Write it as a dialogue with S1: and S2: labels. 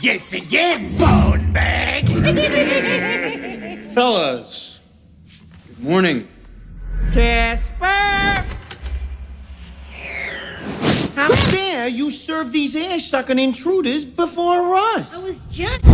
S1: Yes again, bone bag.
S2: Fellas, good morning.
S1: Casper!
S3: How dare you serve these air sucking intruders before us?
S4: I was just.